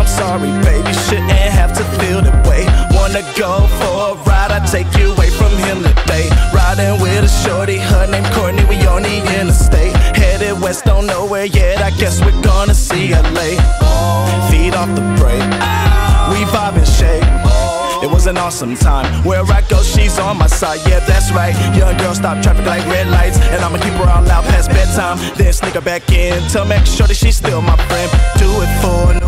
I'm sorry, baby. Shouldn't have to feel that way. Wanna go for a ride? I take you away from him today. Riding with a shorty, her name Courtney. We on the interstate. Headed west, don't know where yet. I guess we're gonna see LA. Feet off the brake. We vibe and shake. It was an awesome time. Where I go, she's on my side. Yeah, that's right. Young girl, stop traffic like red lights. And I'ma keep her out loud past bedtime. Then sneak her back in make sure that she's still my friend. Do it for an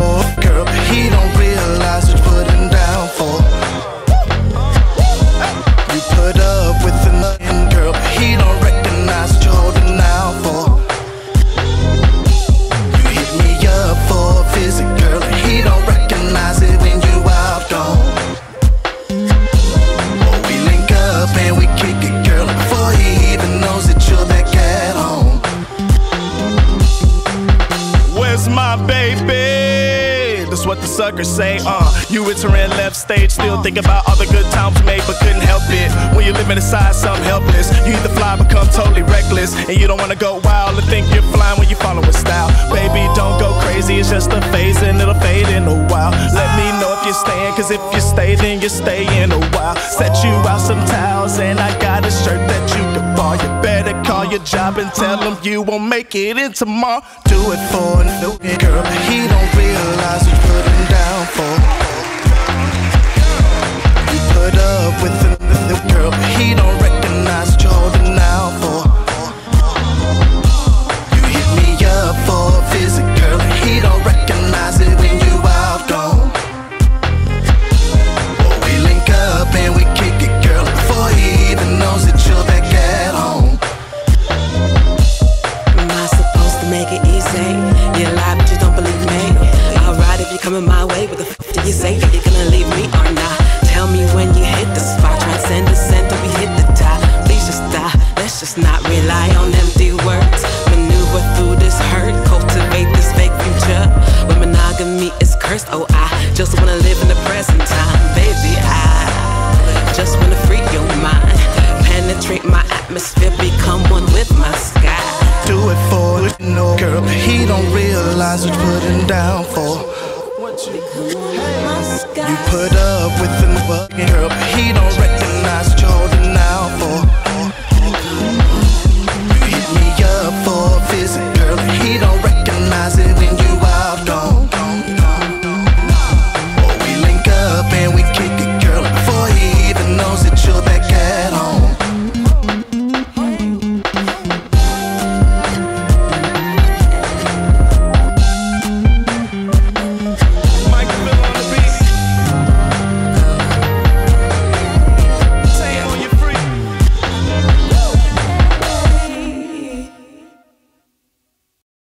What the suckers say, uh. You entering left stage, still think about all the good times we made, but couldn't help it. When you're living inside something helpless, you either fly, become totally reckless, and you don't wanna go wild and think you're flying when you follow a style. Baby, don't go crazy, it's just a phase and it'll fade in a while. Let me know if you're staying, cause if you stay, then you stay in a while. Set you out some towels, and I got a shirt that you can borrow. You better call your job and tell them you won't make it in tomorrow. Do it for a new girl, Penetrate my atmosphere, become one with my sky. Do it for no girl, he don't realize what you're putting down for. You put up with another girl, he don't recognize